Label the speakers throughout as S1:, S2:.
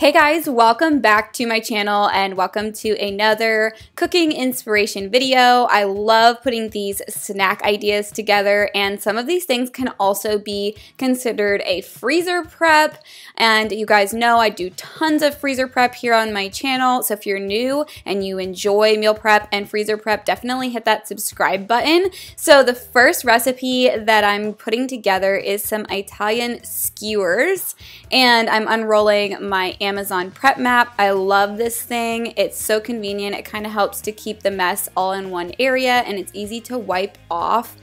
S1: Hey guys, welcome back to my channel and welcome to another cooking inspiration video. I love putting these snack ideas together and some of these things can also be considered a freezer prep and you guys know I do tons of freezer prep here on my channel so if you're new and you enjoy meal prep and freezer prep definitely hit that subscribe button. So the first recipe that I'm putting together is some Italian skewers and I'm unrolling my Amazon prep map. I love this thing. It's so convenient. It kind of helps to keep the mess all in one area and it's easy to wipe off.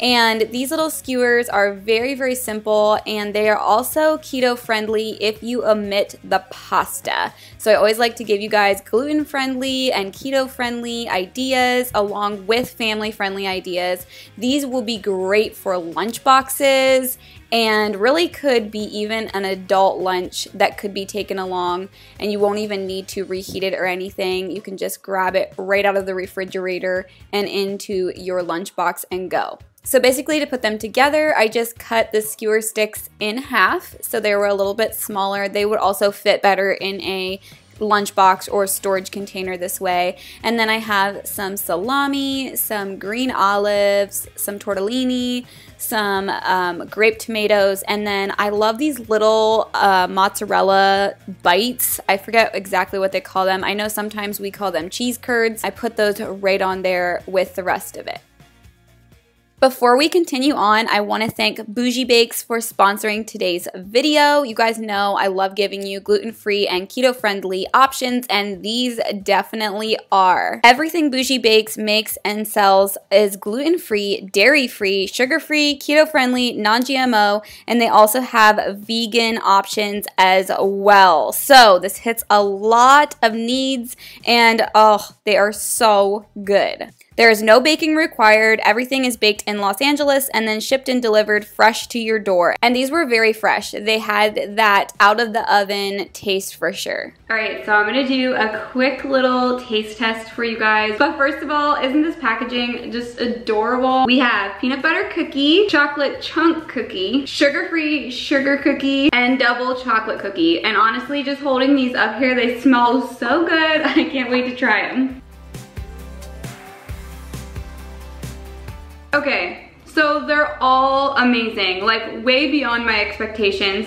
S1: And these little skewers are very, very simple and they are also keto friendly if you omit the pasta. So I always like to give you guys gluten friendly and keto friendly ideas along with family friendly ideas. These will be great for lunch boxes and really could be even an adult lunch that could be taken along and you won't even need to reheat it or anything. You can just grab it right out of the refrigerator and into your lunchbox and go. So basically to put them together, I just cut the skewer sticks in half so they were a little bit smaller. They would also fit better in a lunchbox or storage container this way. And then I have some salami, some green olives, some tortellini, some um, grape tomatoes, and then I love these little uh, mozzarella bites. I forget exactly what they call them. I know sometimes we call them cheese curds. I put those right on there with the rest of it. Before we continue on, I want to thank Bougie Bakes for sponsoring today's video. You guys know I love giving you gluten-free and keto-friendly options, and these definitely are. Everything Bougie Bakes makes and sells is gluten-free, dairy-free, sugar-free, keto-friendly, non-GMO, and they also have vegan options as well. So this hits a lot of needs, and oh, they are so good. There is no baking required. Everything is baked in Los Angeles and then shipped and delivered fresh to your door. And these were very fresh. They had that out of the oven taste for sure. All right, so I'm gonna do a quick little taste test for you guys. But first of all, isn't this packaging just adorable? We have peanut butter cookie, chocolate chunk cookie, sugar-free sugar cookie, and double chocolate cookie. And honestly, just holding these up here, they smell so good. I can't wait to try them. Okay, so they're all amazing, like way beyond my expectations.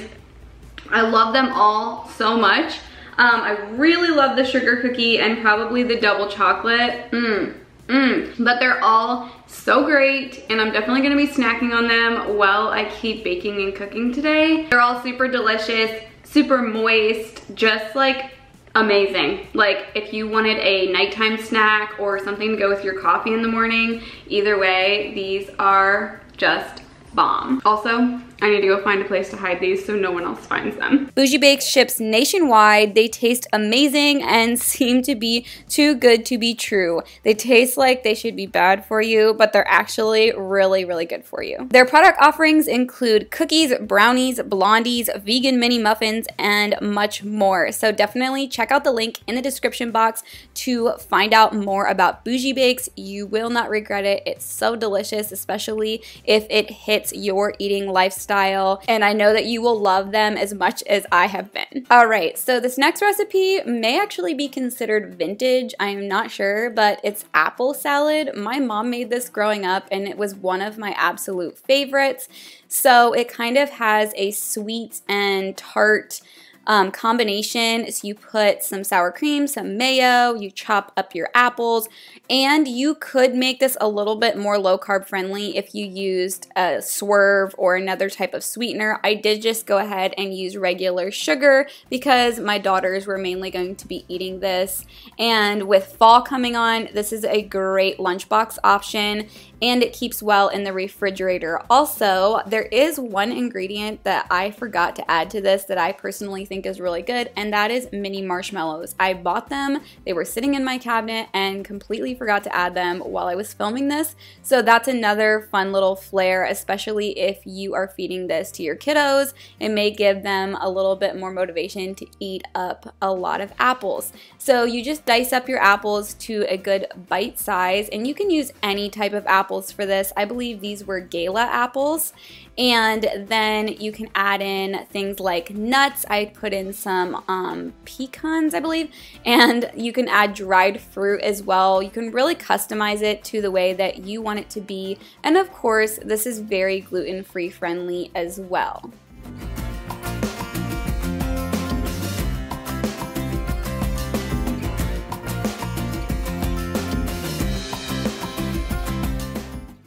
S1: I love them all so much. Um, I really love the sugar cookie and probably the double chocolate. Mmm, mmm. But they're all so great and I'm definitely gonna be snacking on them while I keep baking and cooking today. They're all super delicious, super moist, just like amazing. Like if you wanted a nighttime snack or something to go with your coffee in the morning, either way, these are just bomb. Also, I need to go find a place to hide these so no one else finds them. Bougie Bakes ships nationwide. They taste amazing and seem to be too good to be true. They taste like they should be bad for you, but they're actually really, really good for you. Their product offerings include cookies, brownies, blondies, vegan mini muffins, and much more. So definitely check out the link in the description box to find out more about Bougie Bakes. You will not regret it. It's so delicious, especially if it hits your eating lifestyle style, and I know that you will love them as much as I have been. All right, so this next recipe may actually be considered vintage. I'm not sure, but it's apple salad. My mom made this growing up, and it was one of my absolute favorites. So it kind of has a sweet and tart um, combination. So you put some sour cream, some mayo, you chop up your apples, and you could make this a little bit more low carb friendly if you used a swerve or another type of sweetener. I did just go ahead and use regular sugar because my daughters were mainly going to be eating this. And with fall coming on, this is a great lunchbox option and it keeps well in the refrigerator. Also, there is one ingredient that I forgot to add to this that I personally think is really good, and that is mini marshmallows. I bought them, they were sitting in my cabinet, and completely forgot to add them while I was filming this. So that's another fun little flair, especially if you are feeding this to your kiddos. It may give them a little bit more motivation to eat up a lot of apples. So you just dice up your apples to a good bite size, and you can use any type of apple apples for this. I believe these were Gala apples. And then you can add in things like nuts. I put in some um, pecans, I believe. And you can add dried fruit as well. You can really customize it to the way that you want it to be. And of course, this is very gluten-free friendly as well.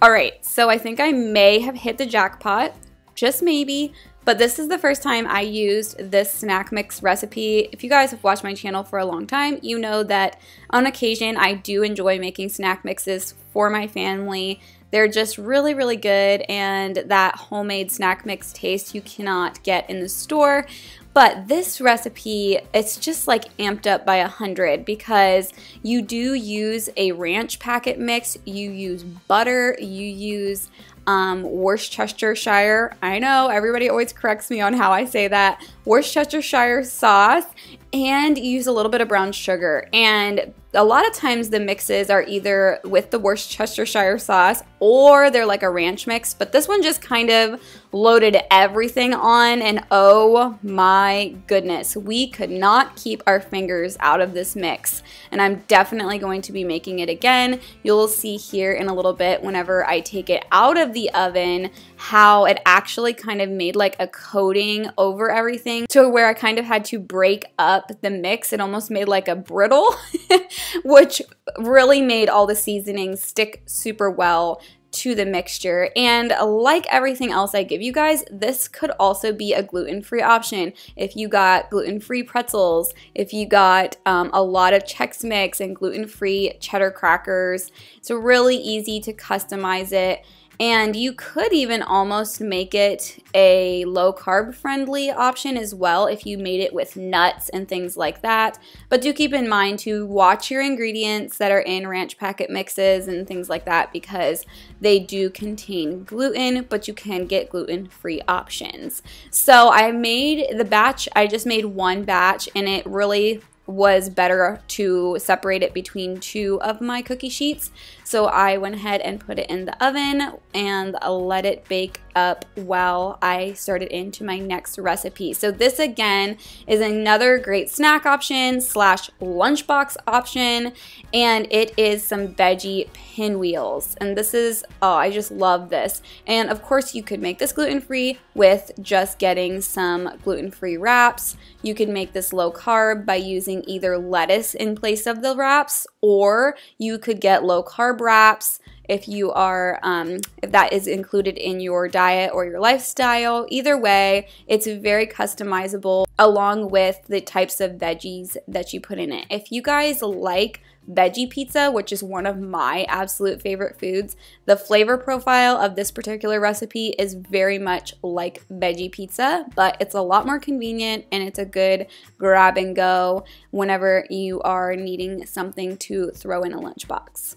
S1: All right, so I think I may have hit the jackpot, just maybe, but this is the first time I used this snack mix recipe. If you guys have watched my channel for a long time, you know that on occasion I do enjoy making snack mixes for my family. They're just really, really good, and that homemade snack mix taste you cannot get in the store. But this recipe, it's just like amped up by a hundred because you do use a ranch packet mix, you use butter, you use um, Worcestershire. I know everybody always corrects me on how I say that. Worcestershire sauce, and use a little bit of brown sugar. And a lot of times the mixes are either with the Worcestershire sauce or they're like a ranch mix, but this one just kind of loaded everything on and oh my goodness, we could not keep our fingers out of this mix. And I'm definitely going to be making it again. You'll see here in a little bit whenever I take it out of the oven how it actually kind of made like a coating over everything to where I kind of had to break up the mix. It almost made like a brittle, which really made all the seasonings stick super well to the mixture. And like everything else I give you guys, this could also be a gluten-free option. If you got gluten-free pretzels, if you got um, a lot of Chex Mix and gluten-free cheddar crackers, it's really easy to customize it. And you could even almost make it a low carb friendly option as well if you made it with nuts and things like that. But do keep in mind to watch your ingredients that are in ranch packet mixes and things like that because they do contain gluten, but you can get gluten free options. So I made the batch, I just made one batch and it really was better to separate it between two of my cookie sheets. So I went ahead and put it in the oven and let it bake up while I started into my next recipe. So this again is another great snack option slash lunchbox option and it is some veggie pinwheels. And this is, oh, I just love this. And of course you could make this gluten-free with just getting some gluten-free wraps. You can make this low carb by using either lettuce in place of the wraps or you could get low carb wraps if you are um, if that is included in your diet or your lifestyle either way it's very customizable along with the types of veggies that you put in it if you guys like veggie pizza, which is one of my absolute favorite foods. The flavor profile of this particular recipe is very much like veggie pizza, but it's a lot more convenient and it's a good grab and go whenever you are needing something to throw in a lunchbox.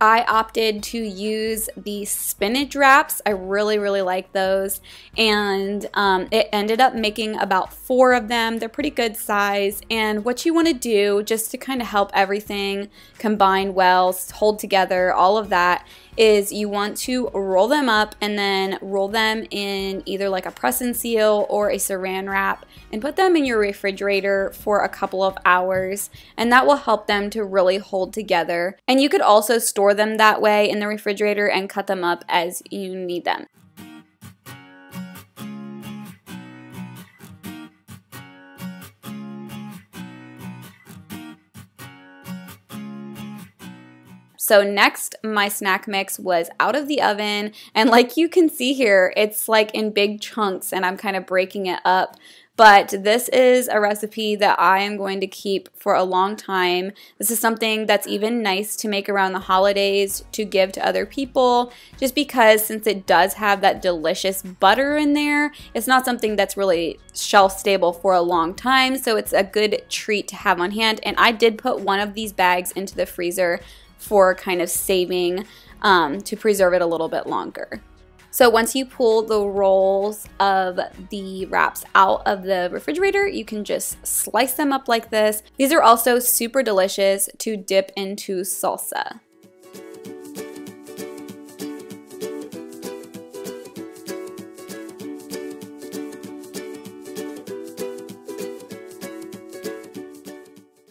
S1: I opted to use the spinach wraps. I really, really like those. And um, it ended up making about four of them. They're pretty good size. And what you want to do, just to kind of help everything combine well, hold together, all of that, is you want to roll them up and then roll them in either like a press and seal or a saran wrap and put them in your refrigerator for a couple of hours and that will help them to really hold together. And you could also store them that way in the refrigerator and cut them up as you need them. So next, my snack mix was out of the oven. And like you can see here, it's like in big chunks and I'm kind of breaking it up. But this is a recipe that I am going to keep for a long time. This is something that's even nice to make around the holidays to give to other people, just because since it does have that delicious butter in there, it's not something that's really shelf stable for a long time. So it's a good treat to have on hand. And I did put one of these bags into the freezer for kind of saving um, to preserve it a little bit longer. So once you pull the rolls of the wraps out of the refrigerator, you can just slice them up like this. These are also super delicious to dip into salsa.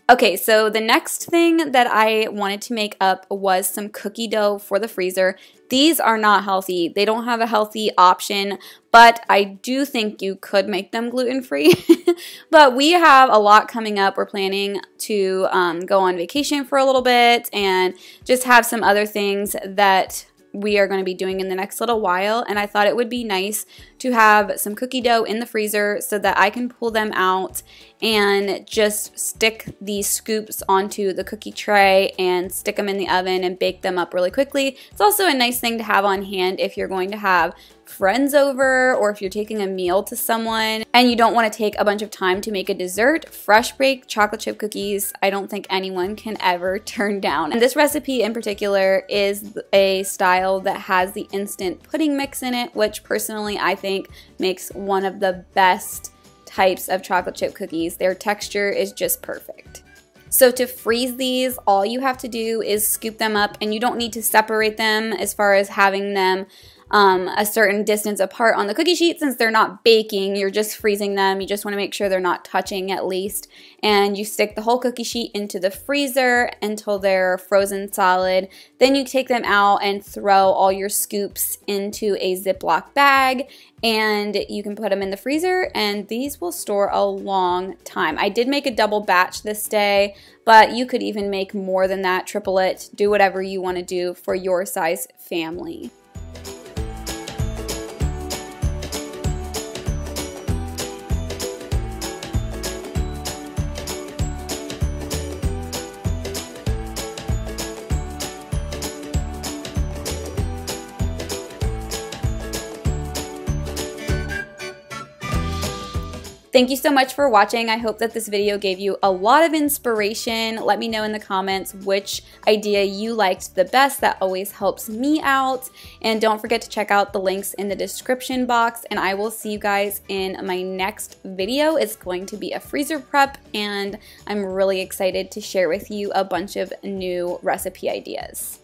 S1: Okay, so the next thing that I wanted to make up was some cookie dough for the freezer. These are not healthy. They don't have a healthy option, but I do think you could make them gluten-free. but we have a lot coming up. We're planning to um, go on vacation for a little bit and just have some other things that we are going to be doing in the next little while and I thought it would be nice to have some cookie dough in the freezer so that I can pull them out and just stick these scoops onto the cookie tray and stick them in the oven and bake them up really quickly. It's also a nice thing to have on hand if you're going to have friends over or if you're taking a meal to someone and you don't want to take a bunch of time to make a dessert, fresh baked chocolate chip cookies, I don't think anyone can ever turn down. And this recipe in particular is a style that has the instant pudding mix in it, which personally I think makes one of the best types of chocolate chip cookies. Their texture is just perfect. So to freeze these, all you have to do is scoop them up and you don't need to separate them as far as having them um, a certain distance apart on the cookie sheet since they're not baking. You're just freezing them. You just want to make sure they're not touching at least. And you stick the whole cookie sheet into the freezer until they're frozen solid. Then you take them out and throw all your scoops into a Ziploc bag and you can put them in the freezer and these will store a long time. I did make a double batch this day, but you could even make more than that, triple it, do whatever you want to do for your size family. Thank you so much for watching. I hope that this video gave you a lot of inspiration. Let me know in the comments which idea you liked the best. That always helps me out. And don't forget to check out the links in the description box. And I will see you guys in my next video. It's going to be a freezer prep and I'm really excited to share with you a bunch of new recipe ideas.